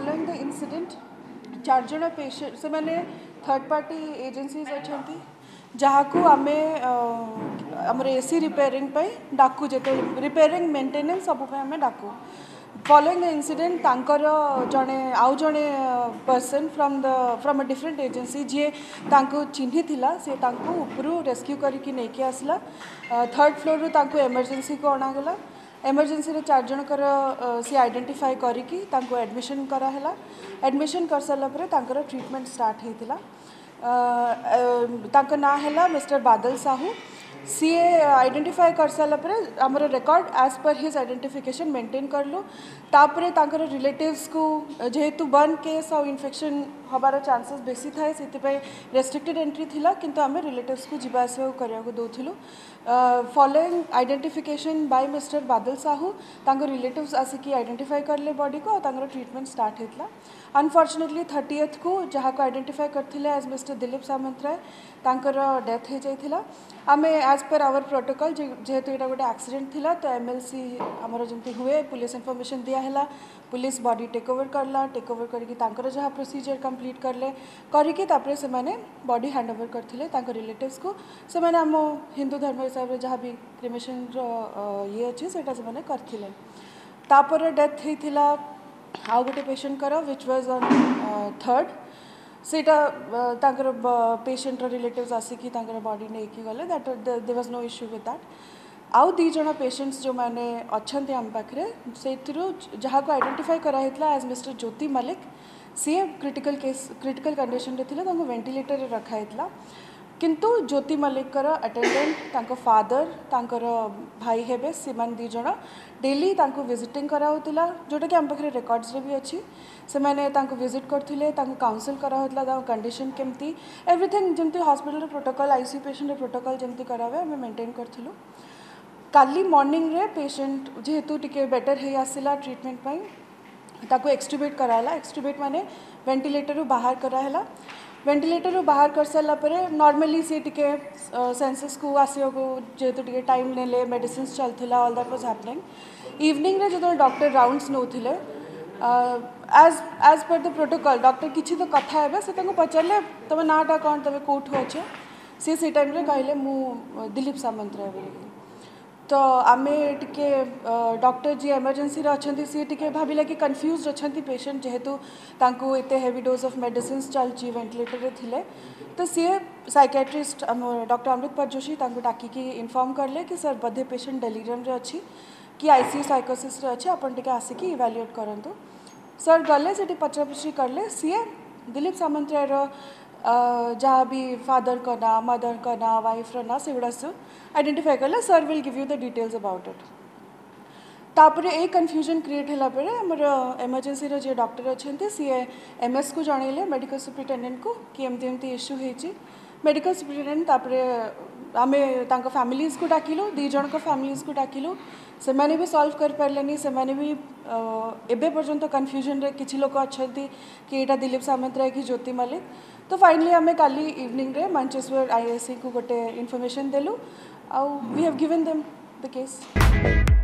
following the incident चार जन patient से मैंने थर्ड पार्टी एजेन्सीज अच्छा जहाँ को आम आम एसी रिपेयरिंग डाकू जो रिपेयरिंग मेन्टेनान्स सबूत डाकु फॉलोइंग द इंसिडेंट तर जड़े आउ जड़े person from the from a different agency जी ताक चिन्ही सीता रेस्क्यू करके थर्ड फ्लोर एमरजेन्सी को अणगला ଏମର୍ଜେନ୍ସିରେ ଚାରି ଜଣଙ୍କର ସିଏ ଆଇଡେଣ୍ଟିଫାଏ କରିକି ତାଙ୍କୁ ଆଡ଼ମିସନ୍ କରାହେଲା ଆଡ଼ମିସନ୍ କରିସାରିଲା ପରେ ତାଙ୍କର ଟ୍ରିଟମେଣ୍ଟ ଷ୍ଟାର୍ଟ ହେଇଥିଲା ତାଙ୍କ ନାଁ ହେଲା ମିଷ୍ଟର ବାଦଲ ସାହୁ ସିଏ ଆଇଡେଣ୍ଟିଫାଏ କରିସାରିଲା ପରେ ଆମର record as per his identification maintain କଲୁ ତାପରେ ତାଙ୍କର ରିଲେଟିଭ୍ସକୁ ଯେହେତୁ ବନ୍ କେସ୍ ଆଉ ଇନଫେକ୍ସନ୍ हबार চান্সেস बेस थाए से रेस्ट्रिक्टेड एंट्री थी कि आम রিলেটিভসু को जीवास করা দেউলু following identification mister Badal Sahu Sahu তাঙ্ক রিলেটিভস আসিক আইডেন্টিফাই করলে को और ट्रिटमेंट स्टार्ट होता अनफर्चुनेटली एथ को जहाँ को आइडेंटिफाई करते एज मिस्टर दिलीप सामंतराय तर डेथ हो जाता आम एज पर आवर प्रोटोकल जेहेतु यहाँ गोटे आक्सीडेट था तो एम एल सी आमर जमी हुए पुलिस इनफर्मेसन दिहला पुलिस बडी टेक ओवर करला टेक ओवर करके जहाँ प्रोसीजर कम कम्प्लीट कले करडी हैंड ओवर करते रिलेटिवस को आम हिंदू धर्म हिसाब से जहाँ भी क्रिमेसन रे अच्छे से तापर डेथ होता आउ गोटे पेसेंटर विच व्वज अन् थर्ड सेटा पेसेंटर रिलेटिव आसिकी बडी नहींक गले that they was no issue with that आउ दीज पेसेंट्स जो मैंने अच्छा आम पाखे से जहाँ को आईडेटिफाई कराही एज मिस्टर ज्योति मलिक सी क्रिटिकल केस क्रिटिकल कंडीशन रे तांको तो वेंटिलेटर रखा किंतु ज्योति मल्लिकर आटेडेट तांको फादर तांकर भाई हेबे सेमान दी डेली तांको विजिटिंग जोटा कि आम पाखे रेकर्डस रे भी अछि सेमाने तांको विजिट करथिले तांको काउंसिल कंडीशन केमती एवरीथिंग जमी हॉस्पिटल रे प्रोटोकॉल आईसी पेशेंट रे प्रोटोकॉल जेमती करावे हमें मेंटेन करथिलु काली मॉर्निंग रे पेशेंट जेहेतु टिके बेटर हे आसिला ट्रीटमेंट पई ताको एक्सट्रब्यूट कराला एक्सट्रब्यूट मैंने वेन्टिलेटर बाहर कराला वेन्टिलेटर बाहर कर सारापर नर्माली सी टे से को आसवाक टे टाइम ने मेडिसीन चलता all that was happening evening रे जो doctor rounds नौले as as per the protocol doctor किसी तो कथ है से पचारे तुम नाटा कौन तुम कौट अच सी टाइम कहले मु दिलीप सामंतराय बोलिए तो आम टे डॉक्टर जी इमरजेन्सी अच्छा सी टे भाविले कि कनफ्यूज अच्छा पेसेंट जेहेतु ताते हेवी डोज अफ मेड चलती भेन्टिलेटर थे तो सी सैकेट्रिस्ट डक्टर अमृत जोशी डाक इनफर्म कले कि सर बधे पेसेंट डेलीरियम अच्छी कि आईसीयू सैकोसीस्रे अच्छे आप आसिक इवाल्युएट करूँ सर गले पचरापचरी कले सी दिलीप सामंतरायर अ जहां भी फादर का नाम मदर का नाम वाइफ का नाम सेवड़सु आइडेंटिफाई कर ले sir will give you the details about it তারপরে এই কনফিউশন ক্রিয়েট হলা পরে আমরা emergeny র যে ডক্টর আছেন সে এমএস কো জানিলে মেডিকেল সুপারটেনডেন্ট কো কি এম ditem ditem इशू হইছে मेडिकल सुप्रिटेडेंट आम फैमिलीज को डाकिलु दीज फैमिलीज को डाकिलु से मैंने भी सल्व कर पारे से मैंने भी एबे पर्यटन कन्फ्यूजन रे कि लोक अच्छा कि यहाँ दिलीप सामंतराय कि ज्योति मल्लिक तो फाइनली आम का इवनिंग रे मंचेश्वर आईएससी को गोटे इनफर्मेशन देलु आउ we have given them the case